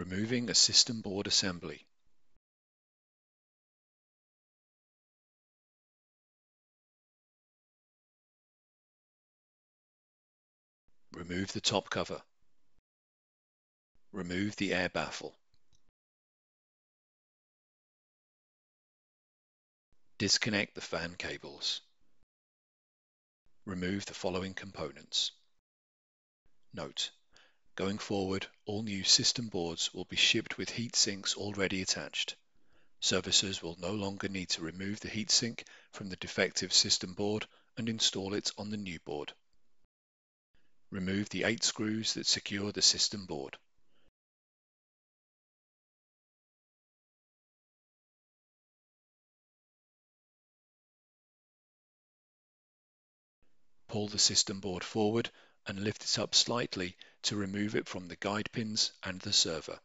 Removing a system board assembly. Remove the top cover. Remove the air baffle. Disconnect the fan cables. Remove the following components. Note: Going forward, all new system boards will be shipped with heat sinks already attached. Servicers will no longer need to remove the heatsink from the defective system board and install it on the new board. Remove the 8 screws that secure the system board. Pull the system board forward and lift it up slightly to remove it from the guide pins and the server.